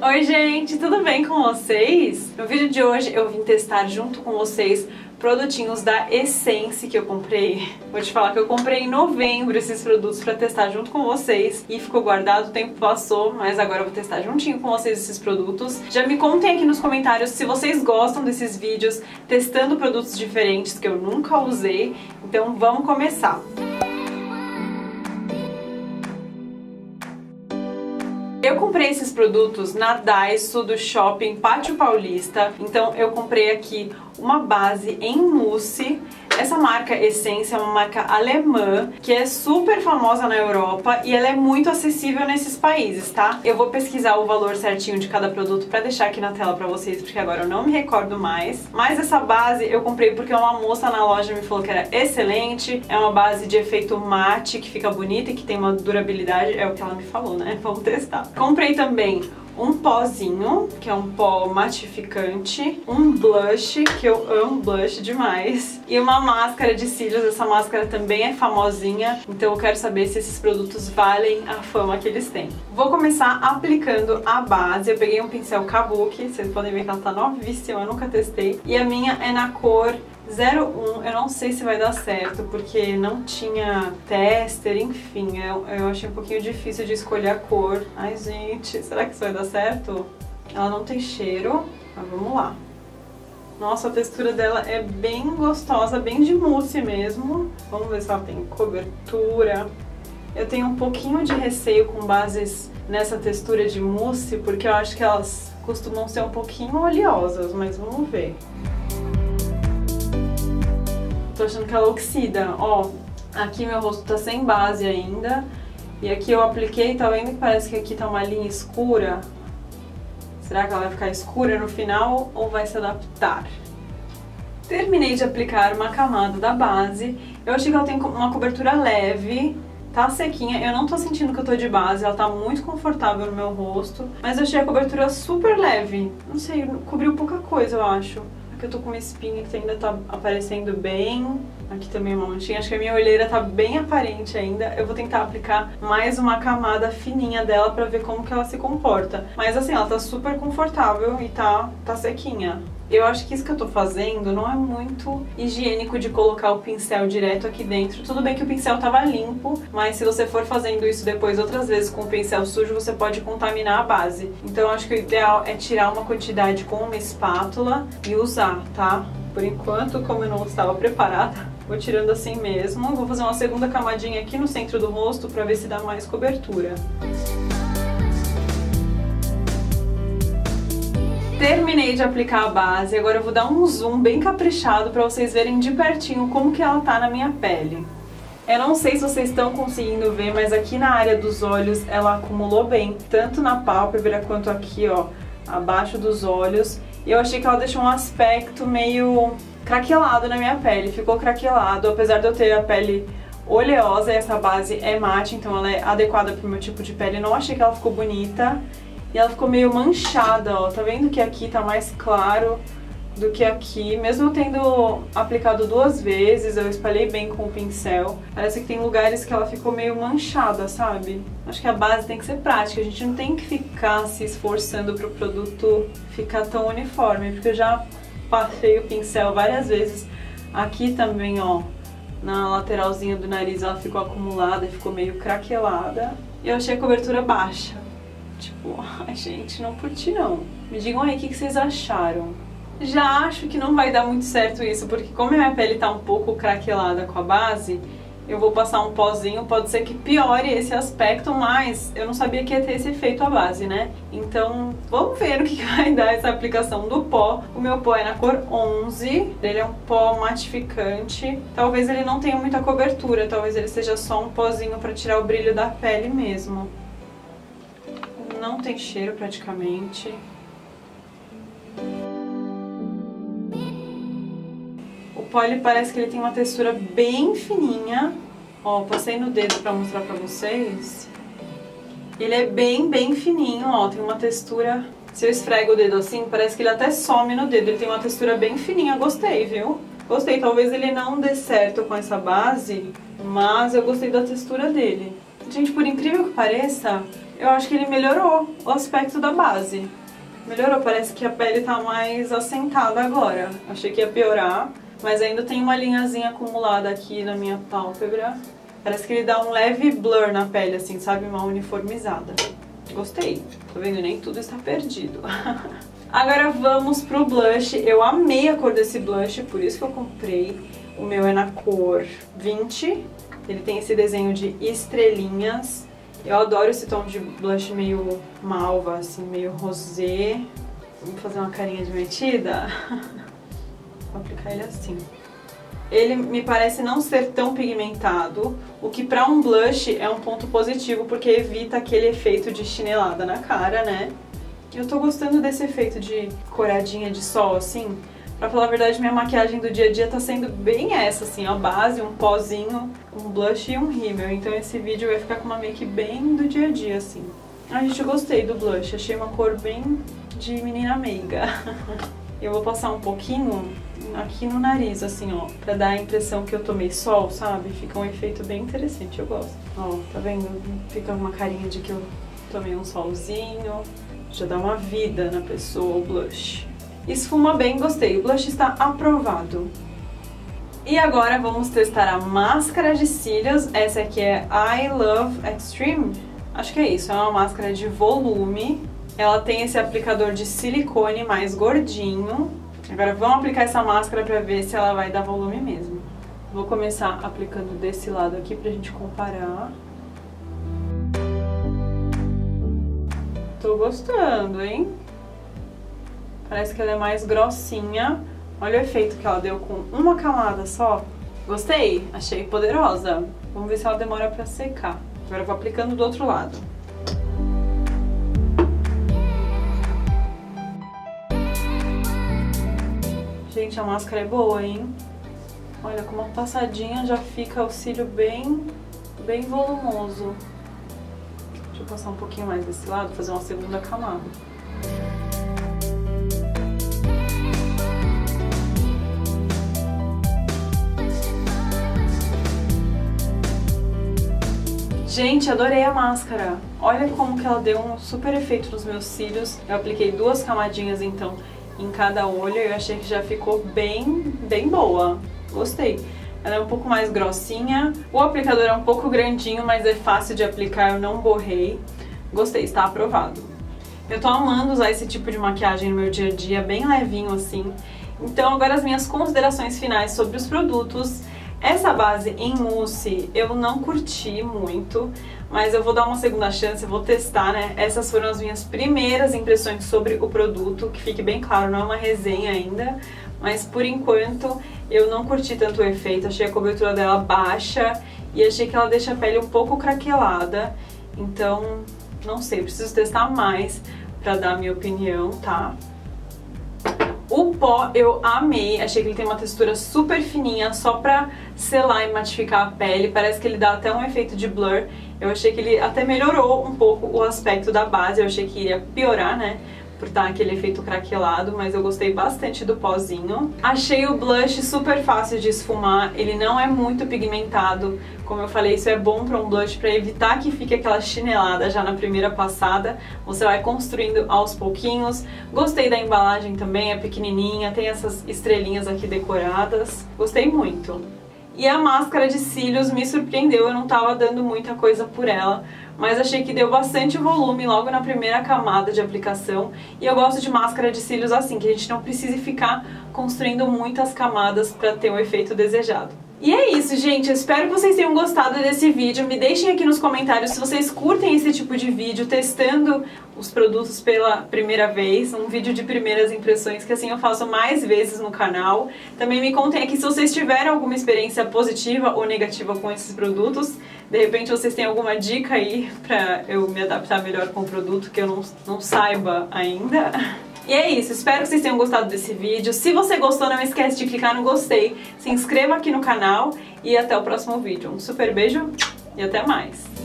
Oi gente, tudo bem com vocês? No vídeo de hoje eu vim testar junto com vocês produtinhos da Essence que eu comprei. Vou te falar que eu comprei em novembro esses produtos para testar junto com vocês e ficou guardado, o tempo passou, mas agora eu vou testar juntinho com vocês esses produtos. Já me contem aqui nos comentários se vocês gostam desses vídeos testando produtos diferentes que eu nunca usei, então vamos começar. Eu comprei esses produtos na Daiso do Shopping Pátio Paulista, então eu comprei aqui uma base em mousse essa marca Essência é uma marca alemã que é super famosa na Europa e ela é muito acessível nesses países, tá? Eu vou pesquisar o valor certinho de cada produto pra deixar aqui na tela pra vocês, porque agora eu não me recordo mais. Mas essa base eu comprei porque uma moça na loja me falou que era excelente, é uma base de efeito mate, que fica bonita e que tem uma durabilidade, é o que ela me falou, né? Vamos testar. Comprei também um pozinho, que é um pó matificante, um blush, que eu amo blush demais, e uma máscara de cílios, essa máscara também é famosinha, então eu quero saber se esses produtos valem a fama que eles têm. Vou começar aplicando a base, eu peguei um pincel Kabuki, vocês podem ver que ela tá novíssima, eu nunca testei, e a minha é na cor 01, eu não sei se vai dar certo, porque não tinha tester, enfim, eu, eu achei um pouquinho difícil de escolher a cor. Ai, gente, será que isso vai dar certo? Ela não tem cheiro, mas vamos lá. Nossa, a textura dela é bem gostosa, bem de mousse mesmo. Vamos ver se ela tem cobertura. Eu tenho um pouquinho de receio com bases nessa textura de mousse, porque eu acho que elas costumam ser um pouquinho oleosas, mas vamos ver. Tô achando que ela oxida. Ó, aqui meu rosto tá sem base ainda. E aqui eu apliquei, tá vendo que parece que aqui tá uma linha escura? Será que ela vai ficar escura no final ou vai se adaptar? Terminei de aplicar uma camada da base. Eu achei que ela tem uma cobertura leve, tá sequinha. Eu não tô sentindo que eu tô de base, ela tá muito confortável no meu rosto. Mas eu achei a cobertura super leve. Não sei, cobriu pouca coisa, eu acho. Aqui eu tô com uma espinha que ainda tá aparecendo bem. Aqui também uma manchinha. Acho que a minha olheira tá bem aparente ainda. Eu vou tentar aplicar mais uma camada fininha dela pra ver como que ela se comporta. Mas assim, ela tá super confortável e tá, tá sequinha. Eu acho que isso que eu tô fazendo não é muito higiênico de colocar o pincel direto aqui dentro. Tudo bem que o pincel tava limpo, mas se você for fazendo isso depois outras vezes com o pincel sujo, você pode contaminar a base. Então eu acho que o ideal é tirar uma quantidade com uma espátula e usar, tá? Por enquanto, como eu não estava preparada, vou tirando assim mesmo. Vou fazer uma segunda camadinha aqui no centro do rosto para ver se dá mais cobertura. Terminei de aplicar a base, agora eu vou dar um zoom bem caprichado para vocês verem de pertinho como que ela tá na minha pele. Eu não sei se vocês estão conseguindo ver, mas aqui na área dos olhos ela acumulou bem, tanto na pálpebra quanto aqui, ó, abaixo dos olhos. E eu achei que ela deixou um aspecto meio craquelado na minha pele, ficou craquelado, apesar de eu ter a pele oleosa e essa base é mate, então ela é adequada pro meu tipo de pele, não achei que ela ficou bonita. E ela ficou meio manchada, ó. Tá vendo que aqui tá mais claro do que aqui. Mesmo tendo aplicado duas vezes, eu espalhei bem com o pincel. Parece que tem lugares que ela ficou meio manchada, sabe? Acho que a base tem que ser prática. A gente não tem que ficar se esforçando pro produto ficar tão uniforme. Porque eu já passei o pincel várias vezes. Aqui também, ó, na lateralzinha do nariz ela ficou acumulada, ficou meio craquelada. Eu achei a cobertura baixa. Tipo, ai gente, não curti não. Me digam aí o que vocês acharam. Já acho que não vai dar muito certo isso, porque como a minha pele tá um pouco craquelada com a base, eu vou passar um pozinho, pode ser que piore esse aspecto, mas eu não sabia que ia ter esse efeito a base, né? Então, vamos ver o que vai dar essa aplicação do pó. O meu pó é na cor 11, ele é um pó matificante. Talvez ele não tenha muita cobertura, talvez ele seja só um pozinho para tirar o brilho da pele mesmo não tem cheiro praticamente. Ele parece que ele tem uma textura bem fininha. Ó, passei no dedo pra mostrar pra vocês. Ele é bem, bem fininho, ó, tem uma textura... Se eu esfrego o dedo assim, parece que ele até some no dedo. Ele tem uma textura bem fininha, gostei, viu? Gostei, talvez ele não dê certo com essa base, mas eu gostei da textura dele. Gente, por incrível que pareça, eu acho que ele melhorou o aspecto da base. Melhorou, parece que a pele tá mais assentada agora. Achei que ia piorar, mas ainda tem uma linhazinha acumulada aqui na minha pálpebra. Parece que ele dá um leve blur na pele, assim, sabe? Uma uniformizada. Gostei. Tá vendo? Nem tudo está perdido. Agora vamos pro blush. Eu amei a cor desse blush, por isso que eu comprei. O meu é na cor 20. Ele tem esse desenho de estrelinhas. Eu adoro esse tom de blush meio malva, assim, meio rosé. Vamos fazer uma carinha de metida? Aplicar ele assim. Ele me parece não ser tão pigmentado, o que pra um blush é um ponto positivo, porque evita aquele efeito de chinelada na cara, né? Eu tô gostando desse efeito de coradinha de sol, assim. Pra falar a verdade, minha maquiagem do dia a dia tá sendo bem essa, assim, a base, um pozinho, um blush e um rímel. Então esse vídeo vai ficar com uma make bem do dia a dia, assim. Ai, gente, gostei do blush, achei uma cor bem de menina meiga. eu vou passar um pouquinho aqui no nariz, assim, ó, pra dar a impressão que eu tomei sol, sabe? Fica um efeito bem interessante, eu gosto. Ó, tá vendo? Fica uma carinha de que eu tomei um solzinho. Já dá uma vida na pessoa o blush. Esfuma bem, gostei. O blush está aprovado. E agora vamos testar a máscara de cílios. Essa aqui é I Love Extreme. Acho que é isso, é uma máscara de volume. Ela tem esse aplicador de silicone mais gordinho. Agora vamos aplicar essa máscara pra ver se ela vai dar volume mesmo. Vou começar aplicando desse lado aqui pra gente comparar. Tô gostando, hein? Parece que ela é mais grossinha. Olha o efeito que ela deu com uma camada só. Gostei, achei poderosa. Vamos ver se ela demora pra secar. Agora eu vou aplicando do outro lado. Gente, a máscara é boa, hein? Olha, com uma passadinha já fica o cílio bem, bem volumoso. Deixa eu passar um pouquinho mais desse lado, fazer uma segunda camada. Gente, adorei a máscara. Olha como que ela deu um super efeito nos meus cílios. Eu apliquei duas camadinhas, então, em cada olho eu achei que já ficou bem, bem boa. Gostei. Ela é um pouco mais grossinha. O aplicador é um pouco grandinho, mas é fácil de aplicar, eu não borrei. Gostei, está aprovado. Eu tô amando usar esse tipo de maquiagem no meu dia a dia, bem levinho assim. Então agora as minhas considerações finais sobre os produtos. Essa base em mousse eu não curti muito, mas eu vou dar uma segunda chance, eu vou testar, né? Essas foram as minhas primeiras impressões sobre o produto, que fique bem claro, não é uma resenha ainda, mas por enquanto eu não curti tanto o efeito, achei a cobertura dela baixa e achei que ela deixa a pele um pouco craquelada, então não sei, preciso testar mais pra dar a minha opinião, tá? O pó eu amei, achei que ele tem uma textura super fininha, só pra selar e matificar a pele, parece que ele dá até um efeito de blur. Eu achei que ele até melhorou um pouco o aspecto da base, eu achei que iria piorar, né? Por estar aquele efeito craquelado, mas eu gostei bastante do pozinho. Achei o blush super fácil de esfumar, ele não é muito pigmentado, como eu falei, isso é bom para um blush para evitar que fique aquela chinelada já na primeira passada, você vai construindo aos pouquinhos. Gostei da embalagem também, é pequenininha, tem essas estrelinhas aqui decoradas, gostei muito. E a máscara de cílios me surpreendeu, eu não estava dando muita coisa por ela, mas achei que deu bastante volume logo na primeira camada de aplicação. E eu gosto de máscara de cílios assim, que a gente não precise ficar construindo muitas camadas para ter o efeito desejado. E é isso, gente. Espero que vocês tenham gostado desse vídeo. Me deixem aqui nos comentários se vocês curtem esse tipo de vídeo, testando os produtos pela primeira vez, um vídeo de primeiras impressões, que assim eu faço mais vezes no canal. Também me contem aqui se vocês tiveram alguma experiência positiva ou negativa com esses produtos. De repente vocês têm alguma dica aí pra eu me adaptar melhor com o produto que eu não, não saiba ainda. E é isso, espero que vocês tenham gostado desse vídeo. Se você gostou, não esquece de clicar no gostei, se inscreva aqui no canal e até o próximo vídeo. Um super beijo e até mais!